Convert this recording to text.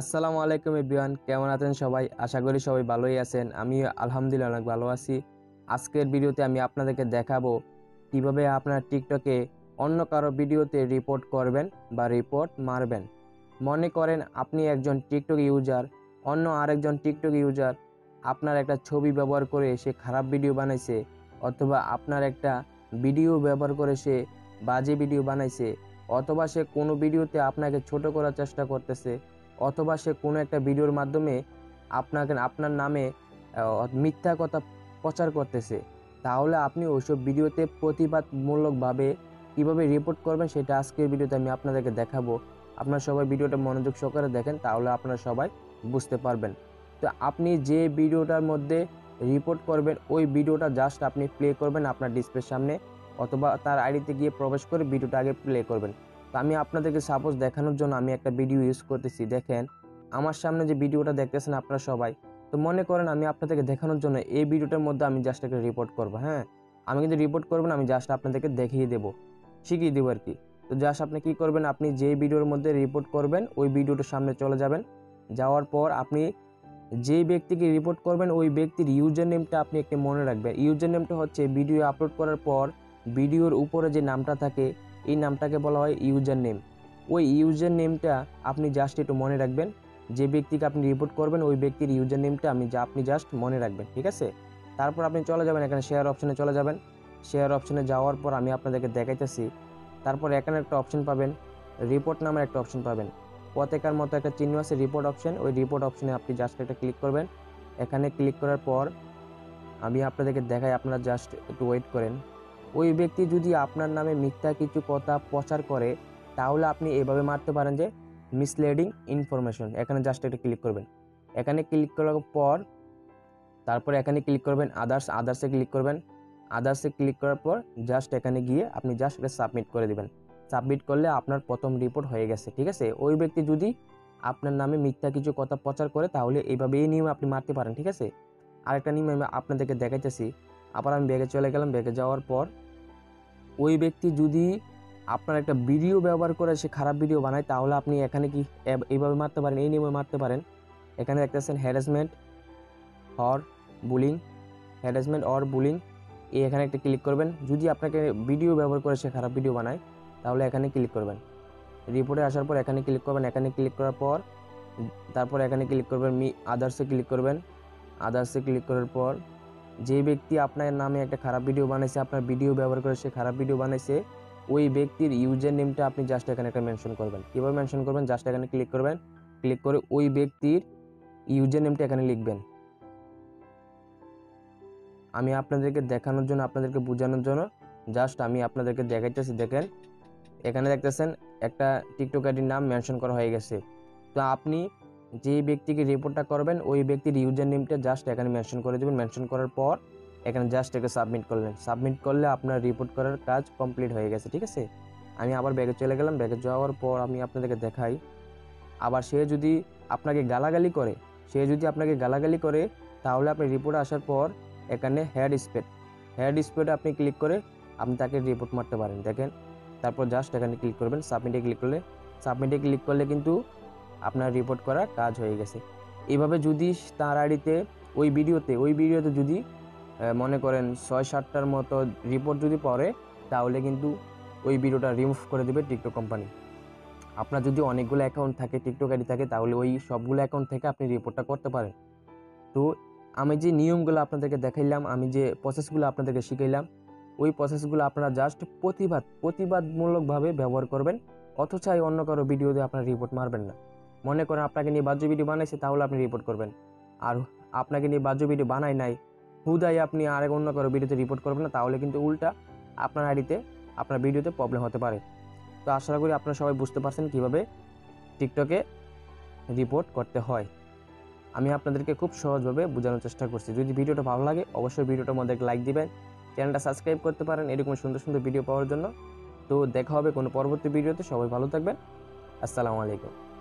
আসসালামু আলাইকুম এভরিওয়ান, কেমন আছেন সবাই? আশা করি সবাই ভালোই আছেন। আমি আলহামদুলিল্লাহ অনেক ভালো আছি। আজকের ভিডিওতে আমি আপনাদেরকে দেখাবো কীভাবে আপনার টিকটকে অন্য কারও ভিডিওতে রিপোর্ট করবেন বা রিপোর্ট মারবেন। মনে করেন আপনি একজন টিকটক ইউজার অন্য আরেকজন টিকটক ইউজার আপনার একটা ছবি ব্যবহার করে সে খারাপ ভিডিও বানাইছে, অথবা আপনার একটা ভিডিও ব্যবহার করে সে বাজে ভিডিও বানাইছে, অথবা সে কোনো ভিডিওতে আপনাকে ছোট করার চেষ্টা করতেছে অথবা সে কোনো একটা ভিডিওর মাধ্যমে আপনাকে, আপনার নামে মিথ্যা কথা প্রচার করতেছে, তাহলে আপনি ওইসব ভিডিওতে প্রতিবাদমূলকভাবে কীভাবে রিপোর্ট করবেন সেটা আজকের ভিডিওতে আমি আপনাদেরকে দেখাবো। আপনারা সবাই ভিডিওটা মনোযোগ সহকারে দেখেন, তাহলে আপনারা সবাই বুঝতে পারবেন। তো আপনি যে ভিডিওটার মধ্যে রিপোর্ট করবেন, ওই ভিডিওটা জাস্ট আপনি প্লে করবেন আপনার ডিসপ্লের সামনে, অথবা তার আইডিতে গিয়ে প্রবেশ করে ভিডিওটা আগে প্লে করবেন। তো আমি আপনাদেরকে সাপোজ দেখানোর জন্য আমি একটা ভিডিও ইউজ করতেছি। দেখেন, আমার সামনে যে ভিডিওটা দেখতেছেন আপনারা সবাই, তো মনে করেন আমি আপনাদেরকে দেখানোর জন্য এই ভিডিওটার মধ্যে আমি জাস্ট একটা রিপোর্ট করব হ্যাঁ? আমি কিন্তু রিপোর্ট করব না, আমি জাস্ট আপনাদেরকে দেখিয়ে দেবো, শিখিয়ে দেবো আর কি তো জাস্ট আপনি কি করবেন, আপনি যে ভিডিওর মধ্যে রিপোর্ট করবেন, ওই ভিডিওটার সামনে চলে যাবেন। যাওয়ার পর আপনি যে ব্যক্তিকে রিপোর্ট করবেন, ওই ব্যক্তির ইউজার নেমটা আপনি একটি মনে রাখবেন। ইউজার নেমটা হচ্ছে ভিডিও আপলোড করার পর ভিডিওর উপরে যে নামটা থাকে এই নামটাকে বলা হয় ইউজার নেম ওই ইউজার নেমটা আপনি জাস্ট একটু মনে রাখবেন। যে ব্যক্তিকে আপনি রিপোর্ট করবেন, ওই ব্যক্তির ইউজার নেমটা আমি যা আপনি জাস্ট মনে রাখবেন, ঠিক আছে? তারপর আপনি চলে যাবেন এখানে শেয়ার অপশনে চলে যাবেন। শেয়ার অপশনে যাওয়ার পর আমি আপনাদেরকে দেখাইতেছি। তারপর এখানে একটা অপশন পাবেন রিপোর্ট নামের একটা অপশন পাবেন। পতেকার মতো একটা চিহ্ন আছে রিপোর্ট অপশন ওই রিপোর্ট অপশনে আপনি জাস্ট একটা ক্লিক করবেন। এখানে ক্লিক করার পর আমি আপনাদেরকে দেখাই, আপনারা জাস্ট একটু ওয়েট করেন। ওই ব্যক্তি যদি আপনার নামে মিথ্যা কিছু কথা প্রচার করে, তাহলে আপনি এভাবে মারতে পারেন যে মিসলিডিং ইনফরমেশন এখানে জাস্ট একটা ক্লিক করবেন। এখানে ক্লিক করার পর, তারপর এখানে ক্লিক করবেন আদার্স আদার্সে ক্লিক করবেন। আদার্সে ক্লিক করার পর জাস্ট এখানে গিয়ে আপনি জাস্ট এটা সাবমিট করে দেবেন। সাবমিট করলে আপনার প্রথম রিপোর্ট হয়ে গেছে, ঠিক আছে? ওই ব্যক্তি যদি আপনার নামে মিথ্যা কিছু কথা প্রচার করে, তাহলে এইভাবে এই নিয়মে আপনি মারতে পারেন, ঠিক আছে? আরেকটা নিয়ম আমি আপনাদেরকে দেখাইতেছি। আবার আমি ব্যাগে চলে গেলাম, ব্যাগে যাওয়ার পর ওই ব্যক্তি যদি আপনার একটা ভিডিও ব্যবহার করে, সে খারাপ ভিডিও বানায়, তাহলে আপনি এখানে কি এইভাবে মারতে পারেন? এই নিয়মে মারতে পারেন। এখানে দেখতেছেন harassment or bullying harassment or bullying এই এখানে একটা ক্লিক করবেন। যদি আপনাকে ভিডিও ব্যবহার করে সে খারাপ ভিডিও বানায়, তাহলে এখানে ক্লিক করবেন। রিপোর্টে আসার পর এখানে ক্লিক করবেন, এখানে ক্লিক করার পর তারপর এখানে ক্লিক করবেন, মি আদার্সে ক্লিক করবেন। আদার্সে ক্লিক করার পর যে ব্যক্তি আপনার নামে একটা খারাপ ভিডিও বানাইছে, আপনার ভিডিও ব্যবহার করে সে খারাপ ভিডিও বানাইছে, ওই ব্যক্তির ইউজার নেমটা আপনি জাস্ট এখানে একটা মেনশন করবেন। কীভাবে মেনশন করবেন? জাস্ট এখানে ক্লিক করবেন। ক্লিক করে ওই ব্যক্তির ইউজার নেমটা এখানে লিখবেন। আমি আপনাদেরকে দেখানোর জন্য, আপনাদেরকে বোঝানোর জন্য জাস্ট আমি আপনাদেরকে দেখাইতেছি, দেখেন। এখানে দেখতেছেন একটা টিকটক আইডির নাম মেনশন করা হয়ে গেছে। তো আপনি যে ব্যক্তিকে রিপোর্টটা করবেন, ওই ব্যক্তির ইউজার নেমটা জাস্ট এখানে মেনশন করে দেবেন। মেনশন করার পর এখানে জাস্ট একে সাবমিট করলেন। সাবমিট করলে আপনার রিপোর্ট করার কাজ কমপ্লিট হয়ে গেছে, ঠিক আছে? আমি আবার ব্যাগে চলে গেলাম। ব্যাগে যাওয়ার পর আমি আপনাদেরকে দেখাই। আবার সে যদি আপনাকে গালাগালি করে, সে যদি আপনাকে গালাগালি করে, তাহলে আপনি রিপোর্ট আসার পর এখানে হেড স্পেড হেড স্পেডে আপনি ক্লিক করে আপনি তাকে রিপোর্ট মারতে পারেন। দেখেন, তারপর জাস্ট এখানে ক্লিক করবেন। সাবমিটে ক্লিক করলে সাবমিটে ক্লিক করলে কিন্তু আপনার রিপোর্ট করা কাজ হয়ে গেছে। এইভাবে যদি তার আড়িতে ওই ভিডিওতে ওই ভিডিওতে যদি মনে করেন ছয় সাতটার মতো রিপোর্ট যদি পড়ে, তাহলে কিন্তু ওই ভিডিওটা রিমুভ করে দেবে টিকটক কোম্পানি আপনার যদি অনেকগুলো অ্যাকাউন্ট থাকে টিকটক আইডি থাকে, তাহলে ওই সবগুলো অ্যাকাউন্ট থেকে আপনি রিপোর্টটা করতে পারেন। তো আমি যে নিয়মগুলো আপনাদেরকে দেখাইলাম, আমি যে প্রসেসগুলো আপনাদেরকে শিখাইলাম, ওই প্রসেসগুলো আপনারা জাস্ট প্রতিবাদ, প্রতিবাদমূলকভাবে ব্যবহার করবেন, অথচ অন্য কারও ভিডিওতে আপনার রিপোর্ট মারবেন না। মনে করেন আপনাকে নিয়ে বাজ্য ভিডিও বানাইছে, তাহলে আপনি রিপোর্ট করবেন। আর আপনাকে নিয়ে বাজ্য ভিডিও বানাই নাই হুদাই আপনি আরেক অন্য কারও ভিডিওতে রিপোর্ট করবেন না, তাহলে কিন্তু উল্টা আপনার আইডিতে, আপনার ভিডিওতে প্রবলেম হতে পারে। তো আশা করি আপনারা সবাই বুঝতে পারছেন কীভাবে টিকটকে রিপোর্ট করতে হয়। আমি আপনাদেরকে খুব সহজভাবে বোঝানোর চেষ্টা করছি। যদি ভিডিওটা ভালো লাগে, অবশ্যই ভিডিওটার মধ্যে লাইক দিবেন। চ্যানেলটা সাবস্ক্রাইব করতে পারেন এরকম সুন্দর সুন্দর ভিডিও পাওয়ার জন্য। তো দেখা হবে কোনো পরবর্তী ভিডিওতে সবাই ভালো থাকবেন। আসসালামু আলাইকুম।